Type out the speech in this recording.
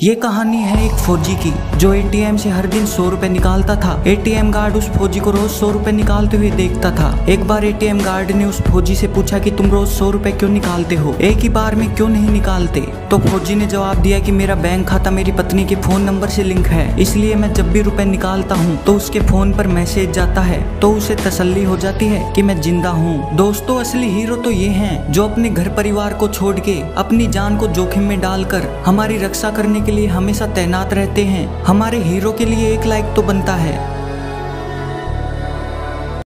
ये कहानी है एक फौजी की, जो एटीएम से हर दिन सौ रुपए निकालता था। एटीएम गार्ड उस फौजी को रोज सौ रुपए निकालते हुए देखता था। एक बार एटीएम गार्ड ने उस फौजी से पूछा कि तुम रोज सौ रुपए क्यों निकालते हो? एक ही बार में क्यों नहीं निकालते? तो फौजी ने जवाब दिया कि मेरा बैंक खाता मेरी पत्नी के फ़ोन नंबर से लिंक है। इसलिए मैं जब भी रुपए निकालता हूँ तो उसके फ़ोन पर मैसेज जाता है तो उसे तसल्ली हो जाती है की मैं ज़िंदा हूँ। दोस्तों, असली हीरो तो ये है, जो अपने घर परिवार को छोड़ के अपनी जान को जोखिम में डालकर हमारी रक्षा करने के लिए हमेशा तैनात रहते हैं। हमारे हीरो के लिए एक लाइक तो बनता है।